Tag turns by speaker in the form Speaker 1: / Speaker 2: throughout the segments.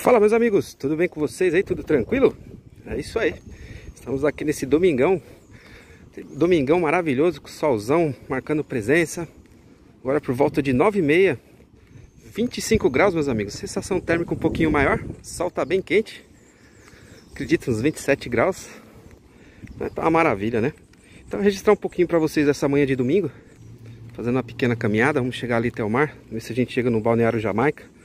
Speaker 1: Fala meus amigos, tudo bem com vocês aí? Tudo tranquilo? É isso aí. Estamos aqui nesse domingão. Domingão maravilhoso, com solzão marcando presença. Agora por volta de 9 e meia. 25 graus, meus amigos. Sensação térmica um pouquinho maior. Sol tá bem quente. Acredito uns 27 graus. Tá uma maravilha, né? Então registrar um pouquinho para vocês essa manhã de domingo. Fazendo uma pequena caminhada. Vamos chegar ali até o mar. Ver se a gente chega no Balneário Jamaica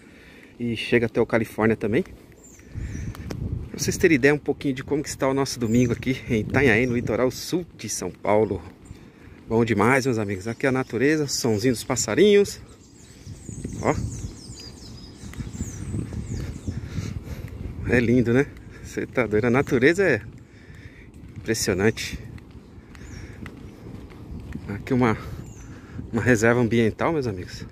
Speaker 1: e chega até o Califórnia também. Pra vocês terem ideia um pouquinho de como que está o nosso domingo aqui em Itanhaém, no litoral sul de São Paulo. Bom demais, meus amigos. Aqui é a natureza, somzinho dos passarinhos. Ó. É lindo, né? Você tá doido. A natureza é impressionante. Aqui uma, uma reserva ambiental, meus amigos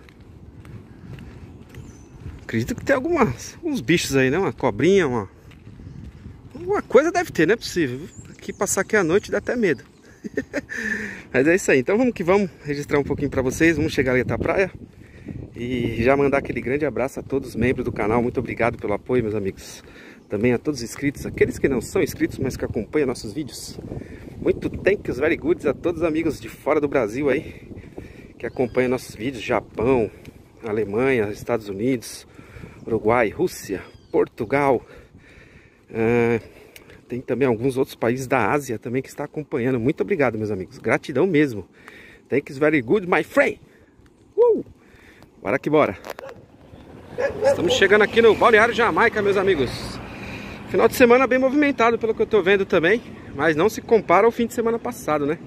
Speaker 1: acredito que tem algumas uns bichos aí, né? Uma cobrinha, uma uma coisa deve ter, não é possível. Aqui passar aqui a noite dá até medo. Mas é isso aí. Então vamos que vamos registrar um pouquinho para vocês. Vamos chegar ali até a praia e já mandar aquele grande abraço a todos os membros do canal. Muito obrigado pelo apoio, meus amigos. Também a todos os inscritos, aqueles que não são inscritos, mas que acompanham nossos vídeos. Muito thank yous, very good a todos os amigos de fora do Brasil aí que acompanham nossos vídeos, Japão, Alemanha, Estados Unidos, Uruguai, Rússia, Portugal. Uh, tem também alguns outros países da Ásia também que está acompanhando. Muito obrigado, meus amigos. Gratidão mesmo. Thanks very good, my friend. Uh! Bora que bora. Estamos chegando aqui no Balneário Jamaica, meus amigos. Final de semana bem movimentado, pelo que eu estou vendo também. Mas não se compara ao fim de semana passado, né?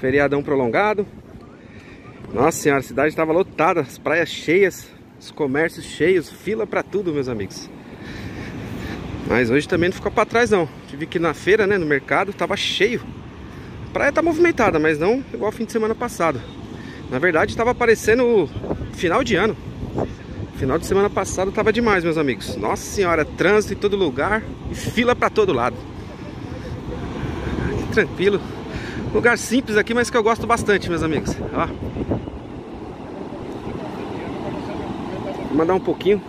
Speaker 1: Feriadão prolongado. Nossa senhora, a cidade estava lotada, as praias cheias. Os comércios cheios, fila para tudo, meus amigos. Mas hoje também não ficou para trás não. Tive que ir na feira, né, no mercado, tava cheio. A praia tá movimentada, mas não igual fim de semana passado. Na verdade, estava aparecendo final de ano. Final de semana passado tava demais, meus amigos. Nossa senhora, trânsito em todo lugar e fila para todo lado. Tranquilo. Lugar simples aqui, mas que eu gosto bastante, meus amigos. Ó. Vou mandar um pouquinho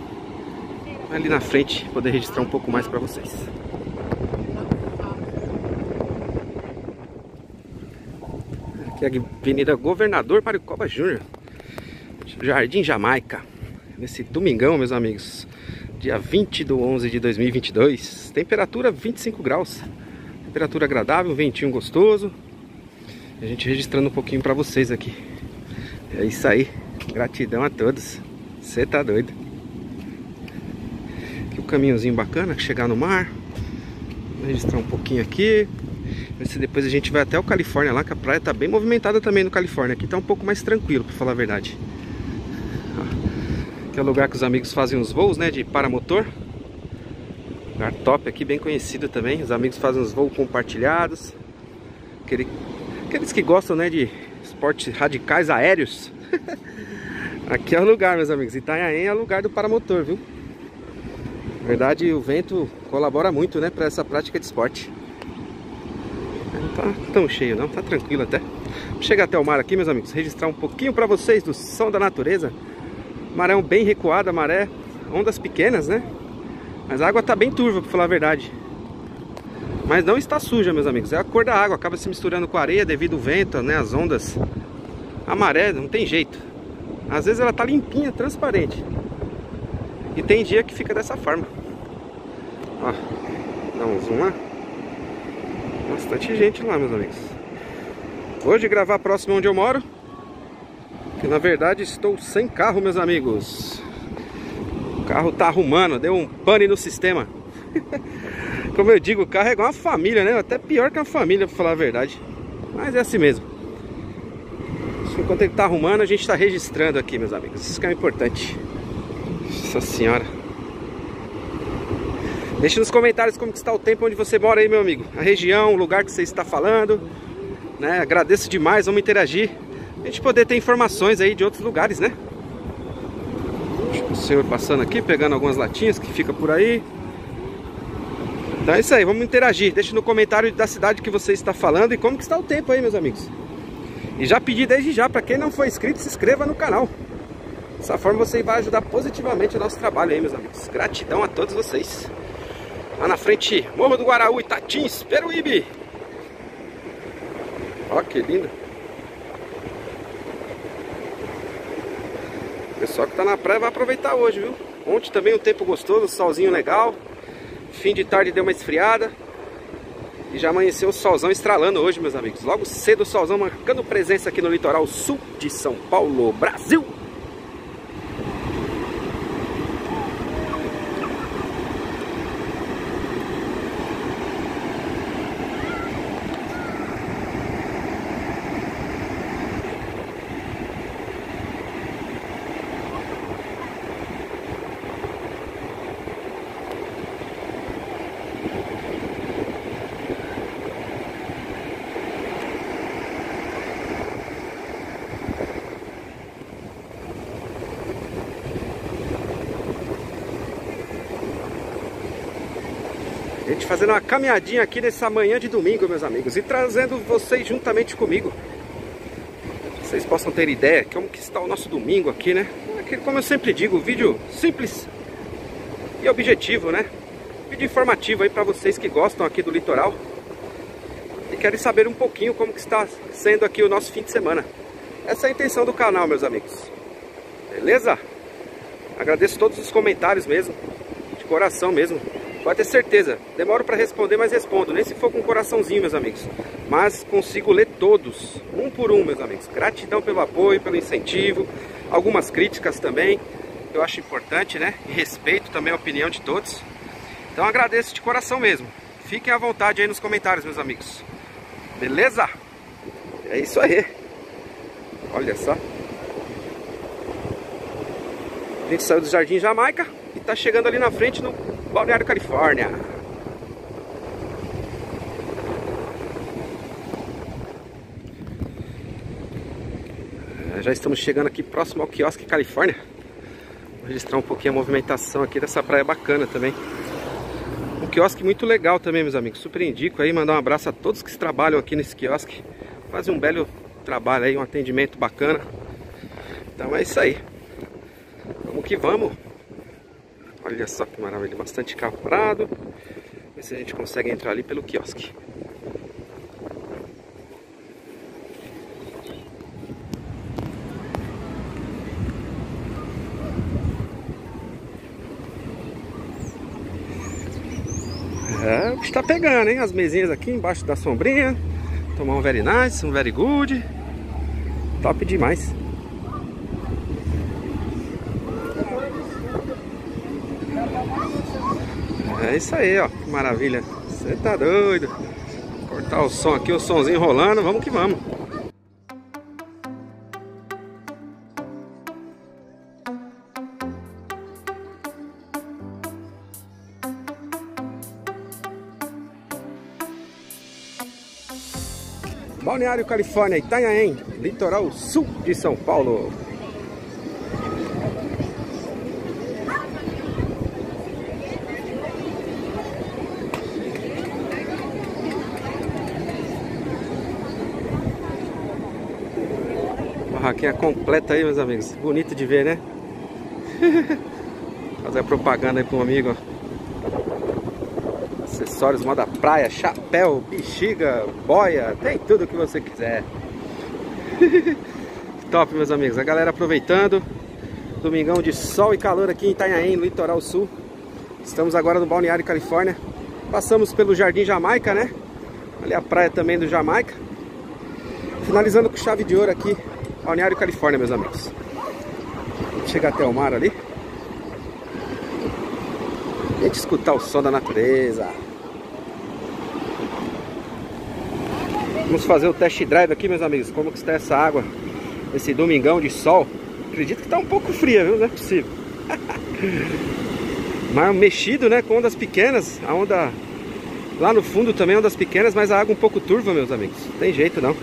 Speaker 1: ali na frente, poder registrar um pouco mais para vocês. Aqui é a Avenida Governador Maricoba Júnior, Jardim Jamaica. Nesse domingão, meus amigos, dia 20 de 11 de 2022. Temperatura 25 graus. Temperatura agradável, ventinho gostoso. A gente registrando um pouquinho para vocês aqui. É isso aí. Gratidão a todos. Você tá doido. Aqui um caminhozinho bacana, chegar no mar. Vou registrar um pouquinho aqui. Depois a gente vai até o Califórnia lá, que a praia tá bem movimentada também no Califórnia. Aqui tá um pouco mais tranquilo, pra falar a verdade. Aqui é o lugar que os amigos fazem os voos, né, de paramotor. Lugar top aqui, bem conhecido também. Os amigos fazem os voos compartilhados. Aquele, aqueles que gostam, né, de esportes radicais aéreos. Aqui é o lugar, meus amigos. Itanhaém é o lugar do paramotor, viu? Na verdade, o vento colabora muito, né, para essa prática de esporte. Não tá tão cheio, não. Tá tranquilo até. Chegar até o mar aqui, meus amigos. Registrar um pouquinho para vocês do som da natureza. Maré bem recuada, maré. Ondas pequenas, né? Mas a água tá bem turva, para falar a verdade. Mas não está suja, meus amigos. É a cor da água. Acaba se misturando com a areia devido ao vento, né? As ondas. A maré não tem jeito. Às vezes ela tá limpinha, transparente. E tem dia que fica dessa forma. Ó, dá um zoom lá. Bastante gente lá, meus amigos. Hoje gravar próximo onde eu moro. Que na verdade estou sem carro, meus amigos. O carro tá arrumando, deu um pane no sistema. Como eu digo, o carro é igual uma família, né? Até pior que uma família, pra falar a verdade. Mas é assim mesmo. Enquanto ele tá arrumando, a gente tá registrando aqui, meus amigos. Isso que é importante. Nossa senhora. Deixe nos comentários como está o tempo onde você mora aí, meu amigo. A região, o lugar que você está falando. Né? Agradeço demais, vamos interagir. A gente poder ter informações aí de outros lugares, né? O senhor passando aqui, pegando algumas latinhas que fica por aí. Então é isso aí, vamos interagir. Deixe no comentário da cidade que você está falando e como que está o tempo aí, meus amigos. E já pedi desde já, para quem não for inscrito, se inscreva no canal. Dessa forma você vai ajudar positivamente o nosso trabalho aí, meus amigos. Gratidão a todos vocês. Lá na frente, Morro do Guaraú, Itatins, Peruíbe. Ó, que lindo. O pessoal que tá na praia vai aproveitar hoje, viu? Ontem também um tempo gostoso, solzinho legal. Fim de tarde deu uma esfriada. E já amanheceu o solzão estralando hoje, meus amigos. Logo cedo o solzão marcando presença aqui no litoral sul de São Paulo, Brasil. Gente fazendo uma caminhadinha aqui nessa manhã de domingo, meus amigos, e trazendo vocês juntamente comigo. Vocês possam ter ideia de como que está o nosso domingo aqui, né? Como eu sempre digo, vídeo simples e objetivo, né? Vídeo informativo aí para vocês que gostam aqui do litoral e querem saber um pouquinho como que está sendo aqui o nosso fim de semana. Essa é a intenção do canal, meus amigos. Beleza? Agradeço todos os comentários mesmo, de coração mesmo. Pode ter certeza, demoro para responder, mas respondo. Nem se for com um coraçãozinho, meus amigos. Mas consigo ler todos, um por um, meus amigos. Gratidão pelo apoio, pelo incentivo. Algumas críticas também, eu acho importante, né? Respeito também a opinião de todos. Então agradeço de coração mesmo. Fiquem à vontade aí nos comentários, meus amigos. Beleza? É isso aí. Olha só. A gente saiu do Jardim Jamaica e tá chegando ali na frente no Balneário Califórnia. É, já estamos chegando aqui próximo ao quiosque Califórnia. Vou registrar um pouquinho a movimentação aqui dessa praia bacana também. Um quiosque muito legal também, meus amigos. Super indico aí, mandar um abraço a todos que trabalham aqui nesse quiosque. Fazem um belo trabalho aí, um atendimento bacana. Então é isso aí. Vamos que vamos. Olha só que maravilha, bastante carro parado. Ver se a gente consegue entrar ali pelo quiosque. É, o que está pegando, hein? As mesinhas aqui embaixo da sombrinha. Tomar um very nice, um very good. Top demais. É isso aí, ó. Que maravilha. Você tá doido. Cortar o som aqui, o somzinho rolando. Vamos que vamos. Balneário Califórnia, Itanhaém, litoral sul de São Paulo. Barraquinha completa aí, meus amigos. Bonito de ver, né? Fazer propaganda aí um amigo. Acessórios moda praia, chapéu, bexiga, boia, tem tudo que você quiser. Top, meus amigos. A galera aproveitando. Domingão de sol e calor aqui em Itanhaém, no litoral sul. Estamos agora no Balneário Califórnia. Passamos pelo Jardim Jamaica, né? Ali a praia também do Jamaica. Finalizando com chave de ouro aqui Balneário Califórnia, meus amigos. Chega até o mar ali. A gente escutar o som da natureza. Vamos fazer o test drive aqui, meus amigos. Como que está essa água? Esse domingão de sol. Acredito que está um pouco fria, viu? Não é possível. Mar mexido, né? Com ondas pequenas. A onda lá no fundo também ondas pequenas, mas a água um pouco turva, meus amigos. Não tem jeito não.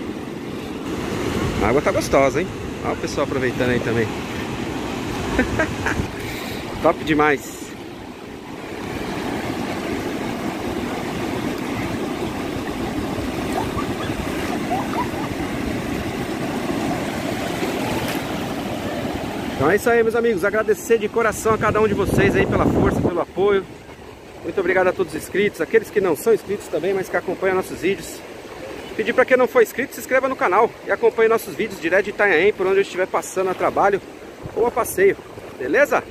Speaker 1: A água tá gostosa, hein? Olha o pessoal aproveitando aí também. Top demais. Então é isso aí, meus amigos. Agradecer de coração a cada um de vocês aí pela força, pelo apoio. Muito obrigado a todos os inscritos, aqueles que não são inscritos também, mas que acompanham nossos vídeos. Pedir para quem não for inscrito, se inscreva no canal e acompanhe nossos vídeos direto de Itanhaém, por onde eu estiver passando a trabalho ou a passeio. Beleza?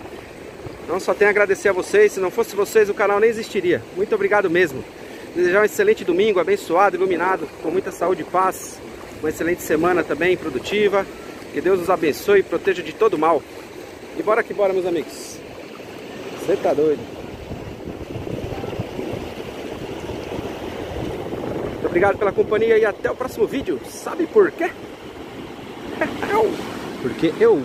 Speaker 1: Então só tenho a agradecer a vocês. Se não fosse vocês, o canal nem existiria. Muito obrigado mesmo. Desejar um excelente domingo, abençoado, iluminado, com muita saúde e paz. Uma excelente semana também, produtiva. Que Deus nos abençoe e proteja de todo mal. E bora que bora, meus amigos. Você tá doido? Obrigado pela companhia e até o próximo vídeo. Sabe por quê? Porque eu